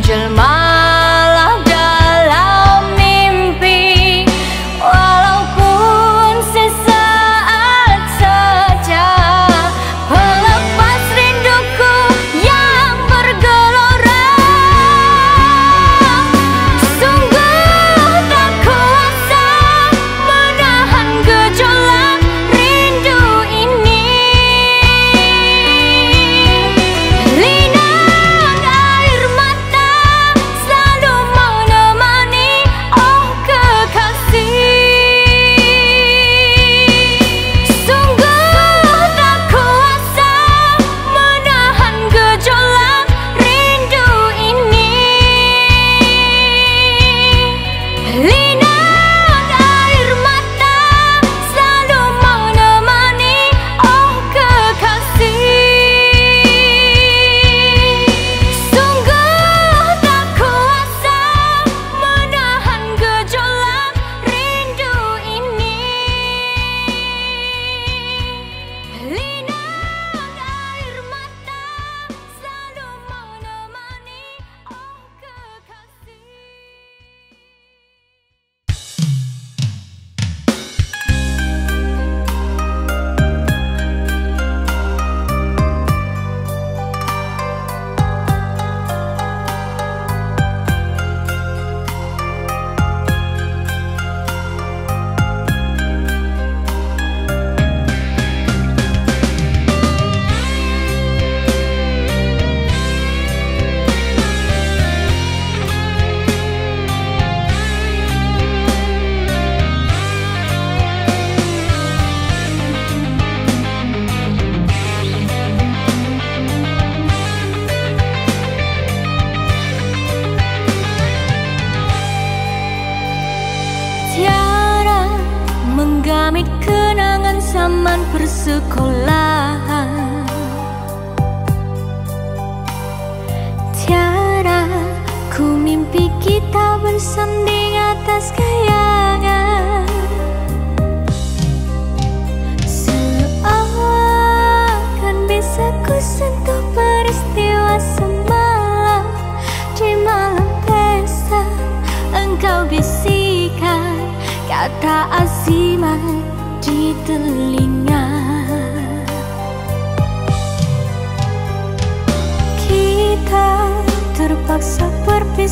angel mine.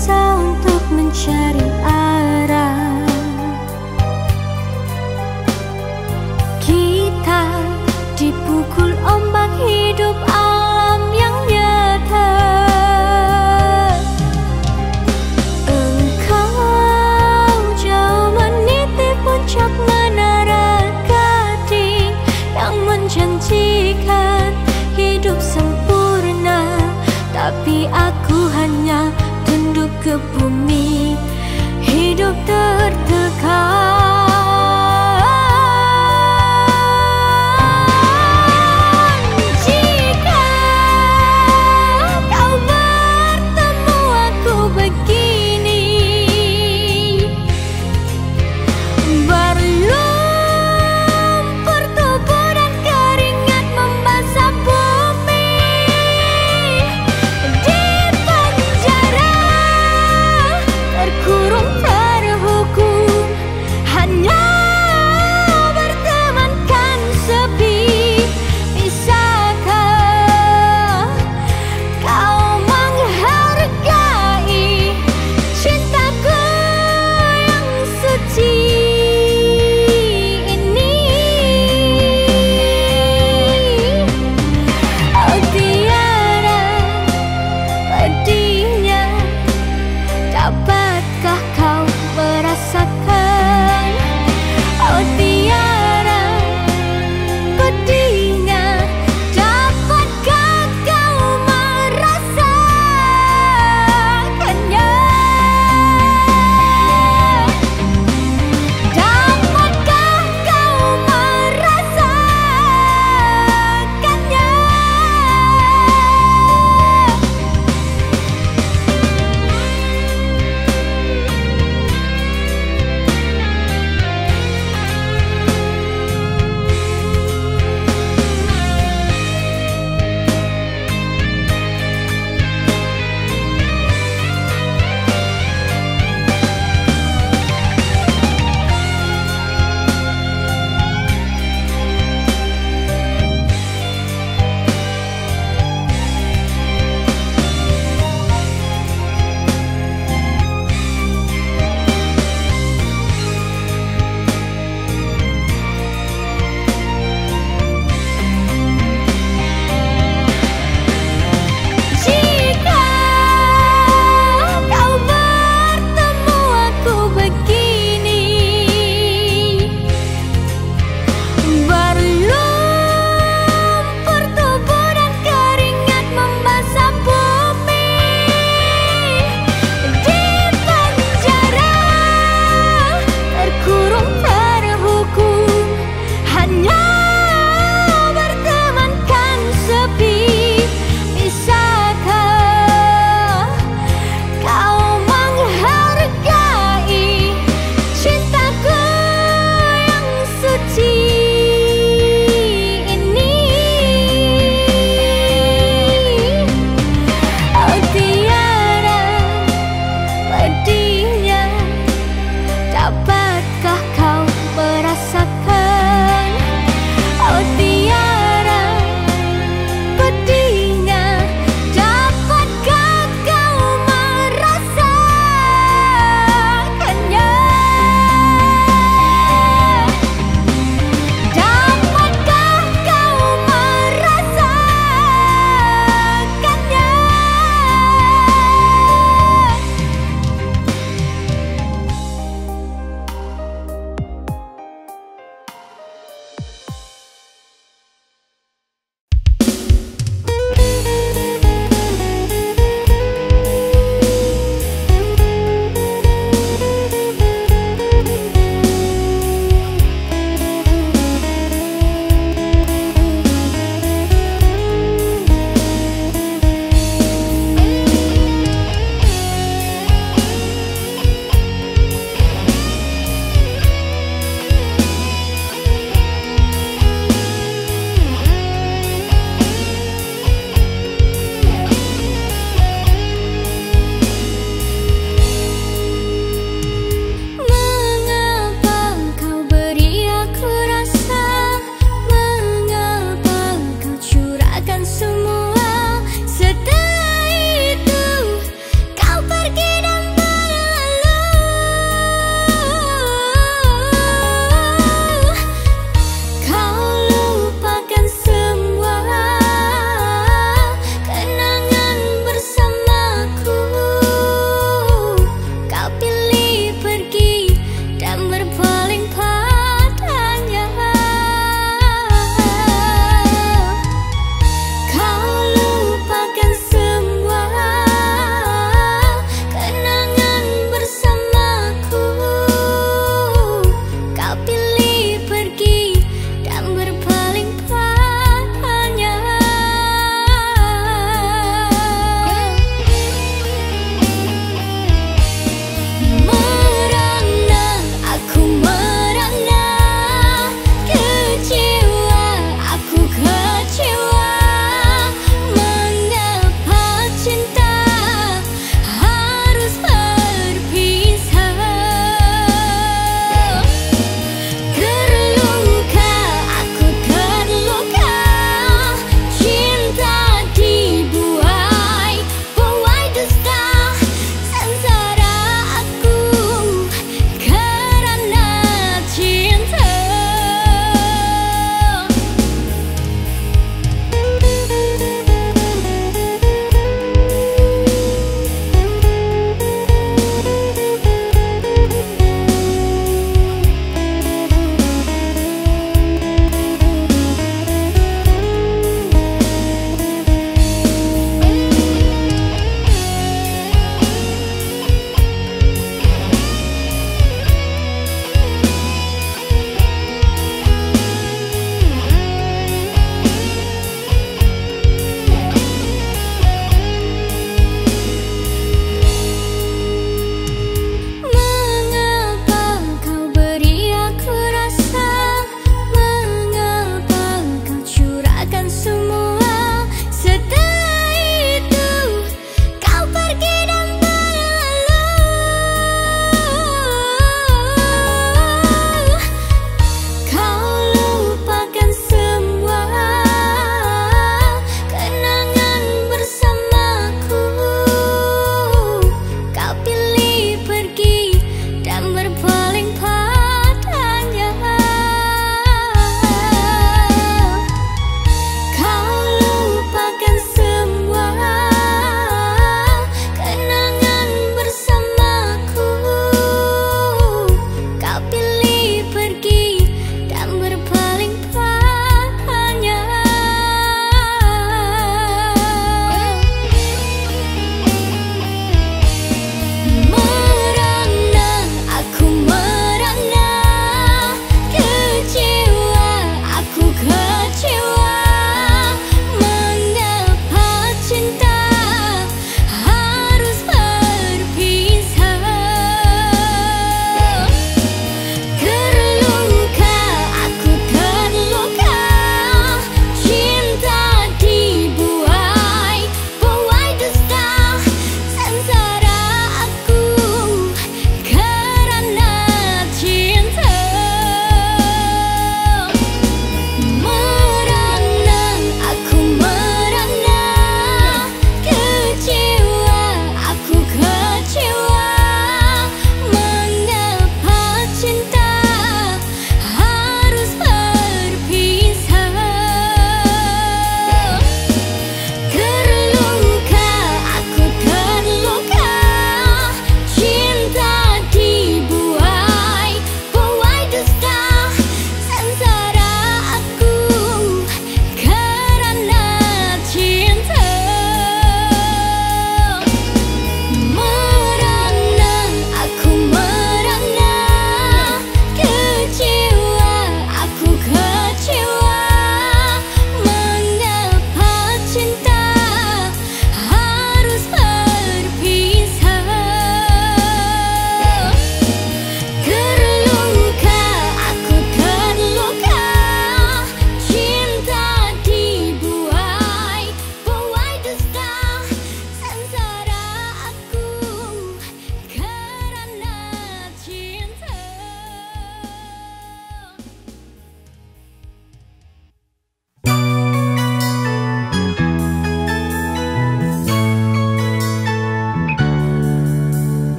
Berpisah untuk mencari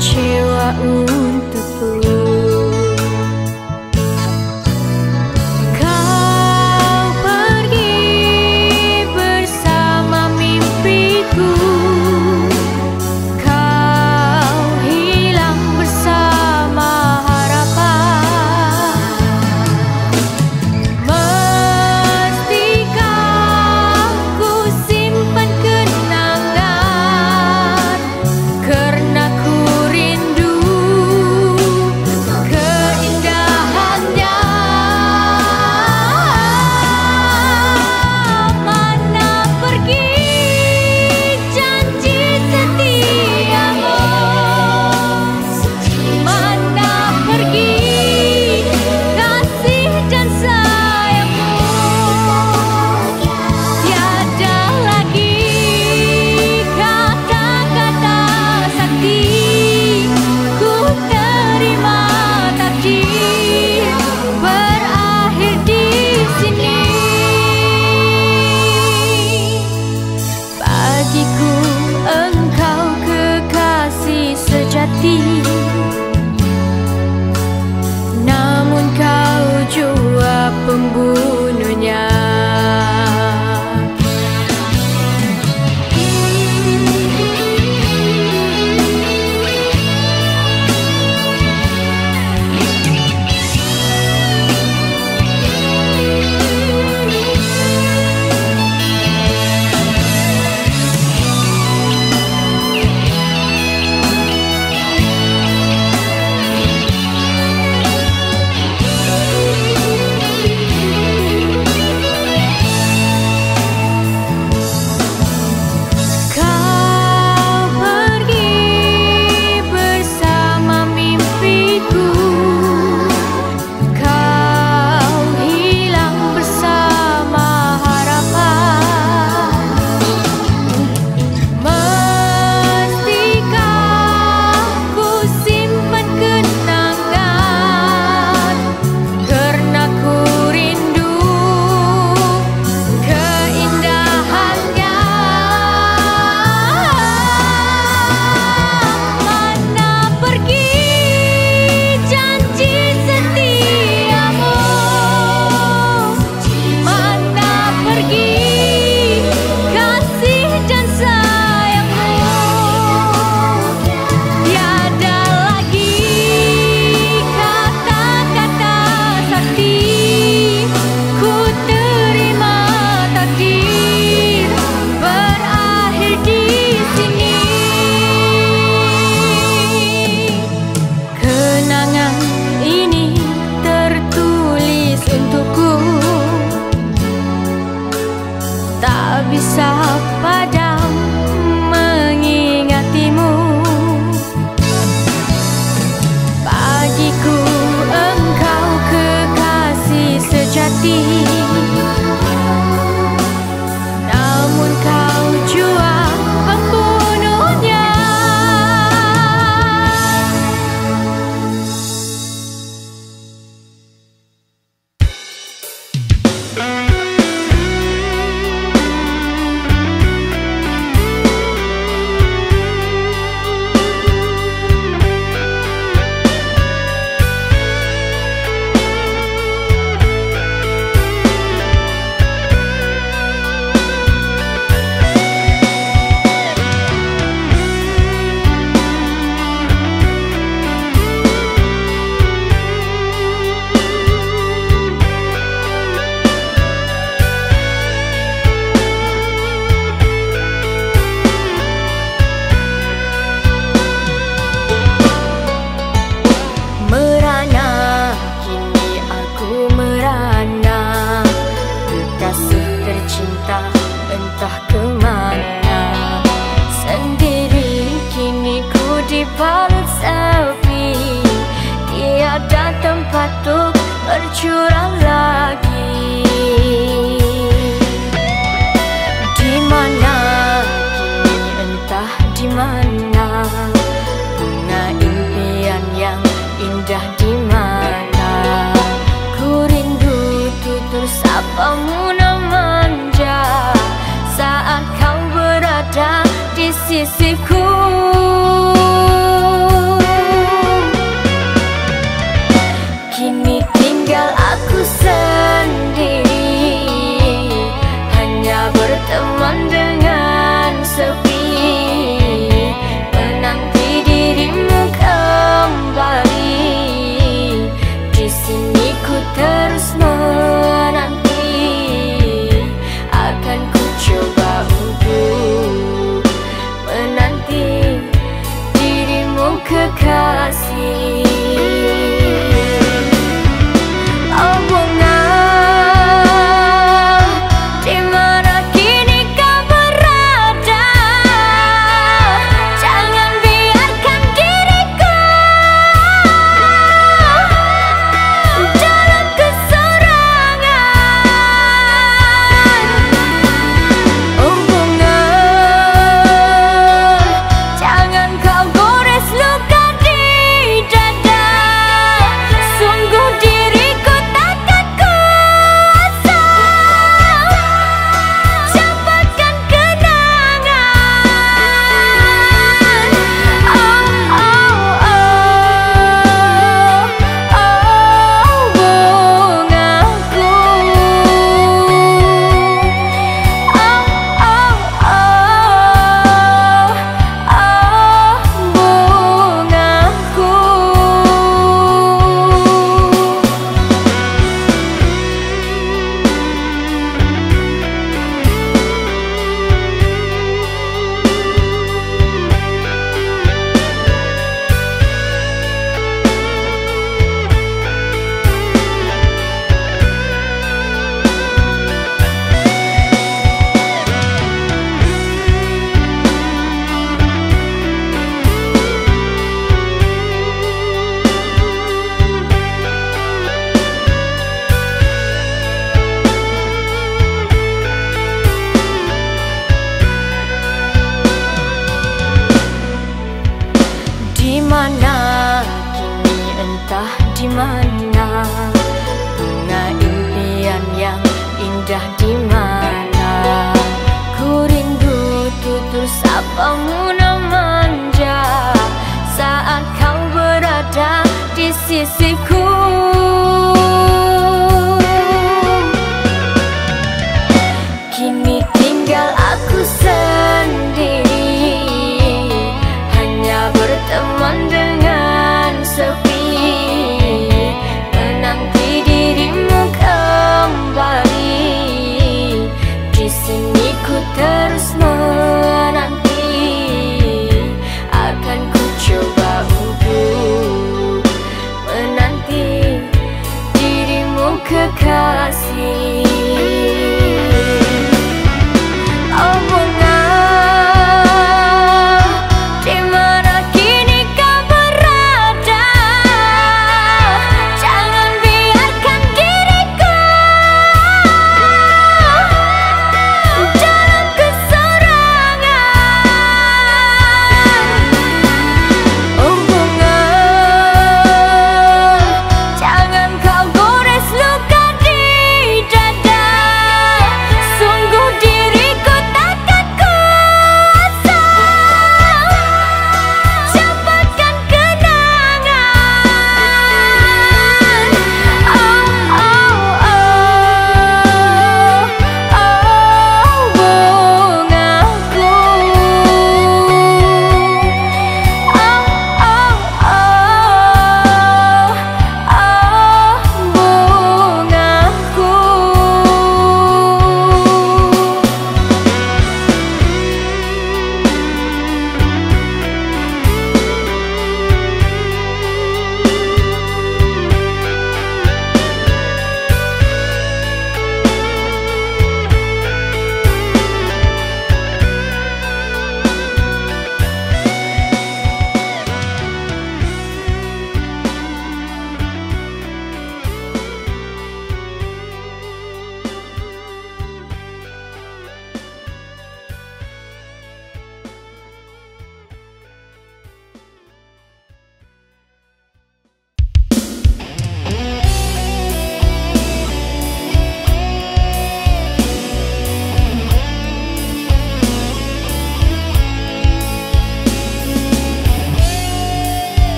tempat untuk berteman dengan sepi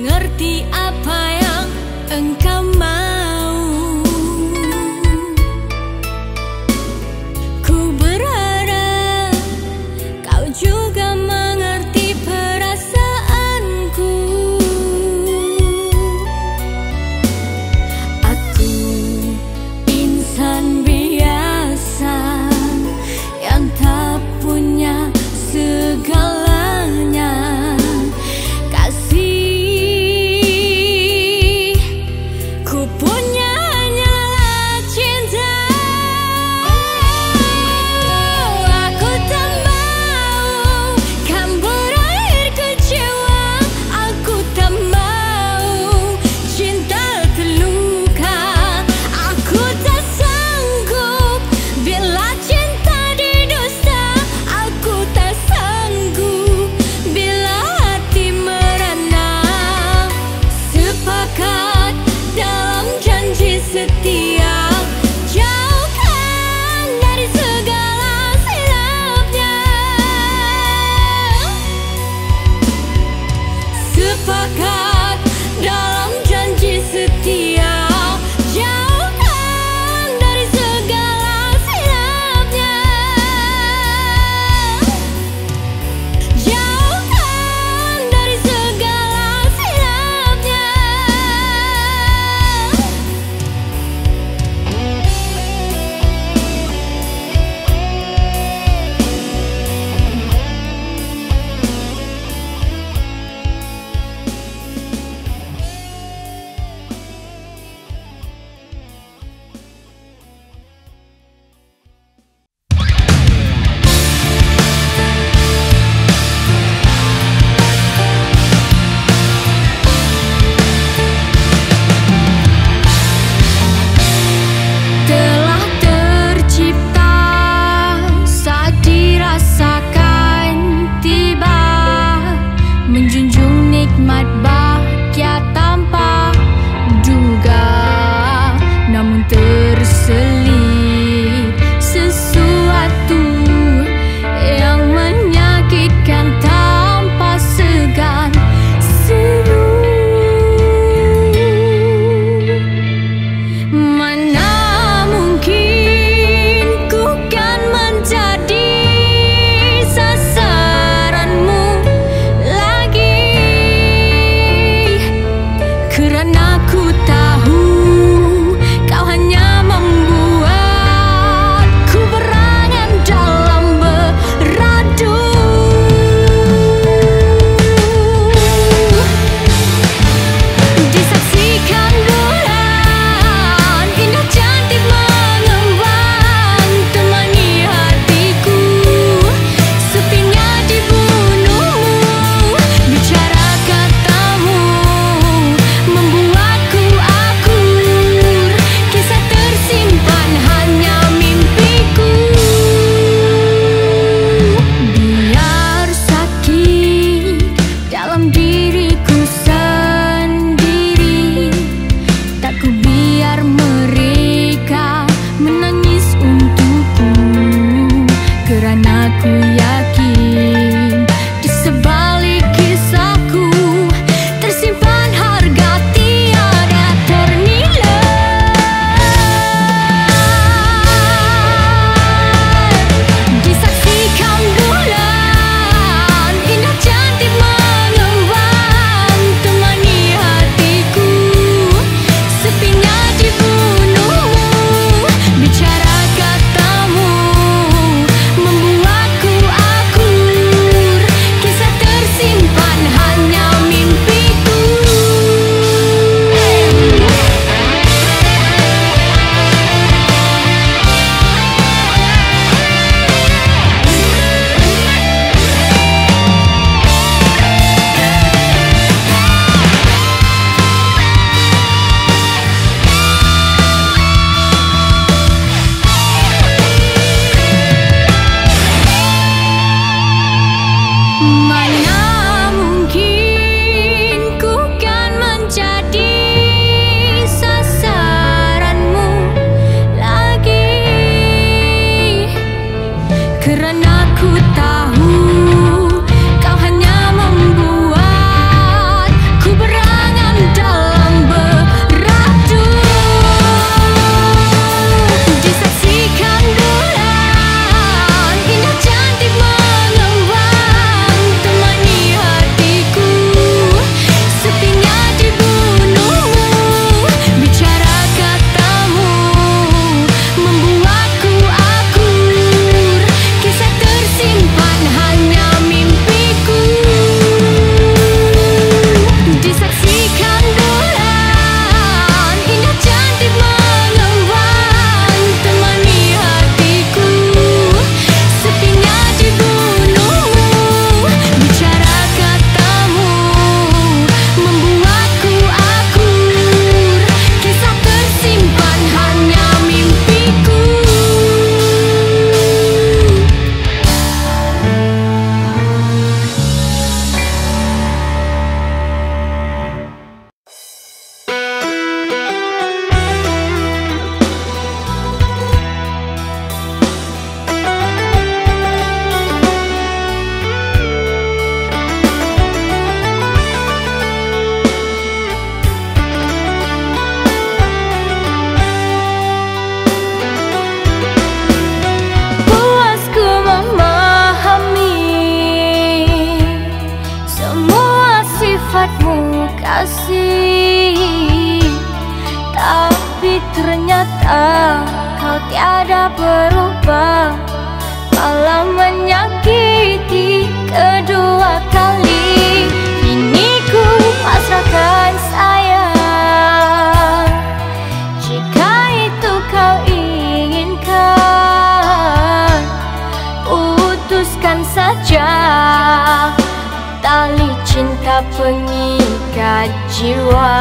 mengerti apa yang engkau Kau tiada berubah. Malah menyakiti kedua kali Ini ku pasrahkan sayang. Jika itu kau inginkan Putuskan saja. Tali cinta pengikat jiwa.